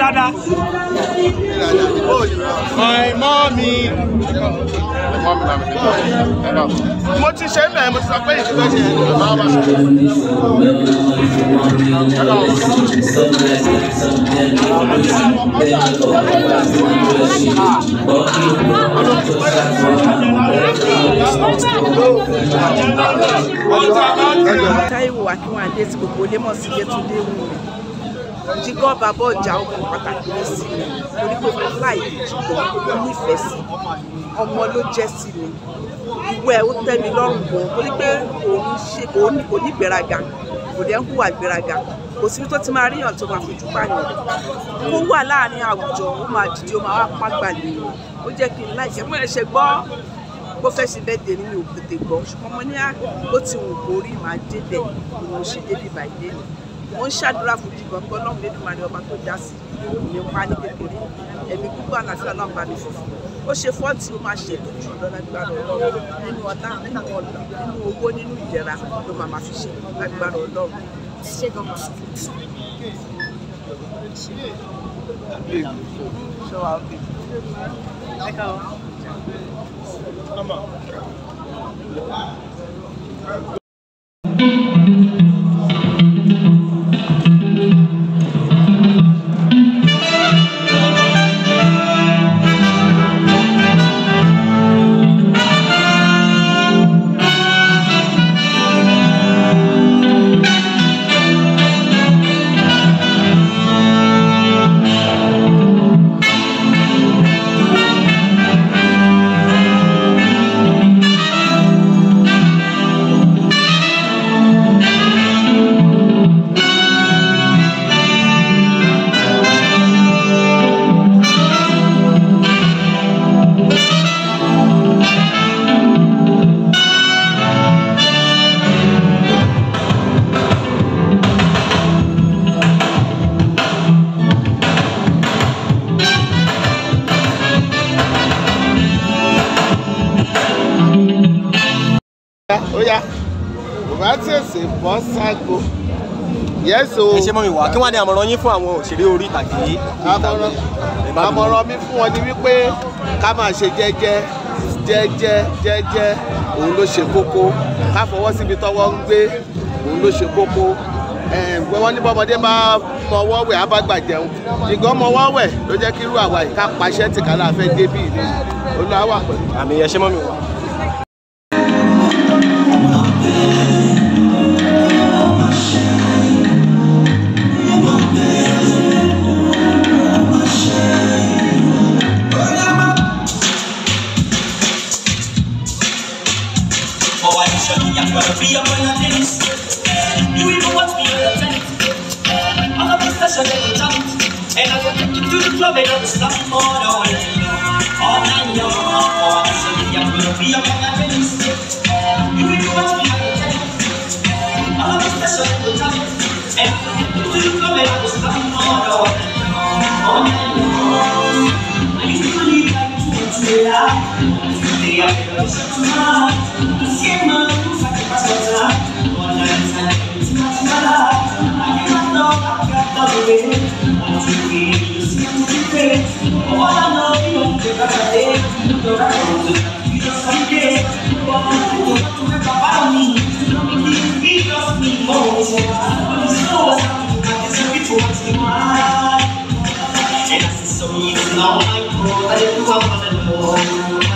dáadáa. My mommy. mo ti ṣe mẹ́rin mo ti sọ pé ìdílé ṣe é máa ma ṣe. Táíwò Akínwádé tí gbogbo ilé mọ̀ sí Yétúndé wù mí jígọ́ bàbá ọjà ọkọ̀ pàtàkì ní sí mi. Torí pé mo láì jígọ́ mo nífẹ̀ẹ́ sí ọmọ ló jẹ́ sí mi. Ìwé ẹ̀ ó tẹ́ mi lọ́rùn gan torí pé kò ní ìgbéraga kò dẹ̀ ń hùwà ìgbéraga. Kò síbi tó ti máa ríyàn tó máa fojú pààyàn kó wà láàárín àwùjọ ó máa dìde ó máa wá pàgbàlè ó jẹ́ kí n láìsẹ̀ mo ẹ̀ ṣe gbọ́? Bó fẹ́ ṣe bẹ́ẹ̀ ní mi ò tètè gbọ́ ṣùgbọ́n mo ní à bó ti wù kó rí màá débẹ̀ ni ṣe débi bàjẹ́ ni mo ń ṣàdúrà fún jígan pé ọlọ́run lè dùnmọ́ ọba tó já sí ní pa ní kékeré. Ẹ̀mí gbígbó àlàáfíà náà bá mi fòfò ó ṣe fọ́ọ̀tì ó máa ṣe lójú ọ̀dọ́ lágbára ọlọ́run. Nínú ọ̀la nínú ọ̀la nínú owó nínú ìdẹ̀ra ló máa máa fi ṣe lágbára ọlọ́run. ṣé òkè. ó yá kò bá tèsè bọ́ ságo. Yẹ́sò ẹ ṣe mọ́ mi wá kí wọ́n á ní àmọ̀ràn yín fún àwọn òṣèré orí ìtàgé. àmọ̀ràn mi fún wọn ni wípé ká máa ṣe jẹ́jẹ́ jẹ́jẹ́ jẹ́jẹ́. Òun ló ṣe kókó. Ká fọwọ́ síbi tọ́wọ́ ń gbé. Òun ló ṣe kókó. Pé wọ́n ní bọ́mọdé bá mọwọ́ wẹ̀ á bá gbà jẹun. Ìgàn mọwọ́ wẹ̀ ló jẹ́ kí irú àwa yìí ká paṣẹ tìkà láàfẹ́ débì ní olùwàwà pẹ̀lú. àmì ẹ ṣe mọ́ mi wá. to the club and up some more all night All night long, all gonna be a man, I'm gonna sit You will watch me have a time All of us that's a little time And to the club and up some more all All night long I used to believe I could do it till I They are the best of my Siempre nunca te pasó nada Talvez mas que eu sinto diferente Agora não, não tem pra saber Toda coisa que eu sabia Quando eu tô na para mim Não me divido assim, vou me chamar Quando estou a saber, mas eu que vou continuar Esse sorriso não vai embora Eu vou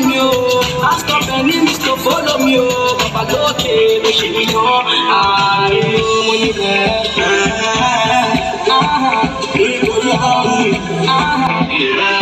mommy mi, yo. I stop enemies to follow me, yo. Baba lókè ló ṣe yọ. Aye, mo ní bẹ́ẹ̀. Yọ. Ah, ah.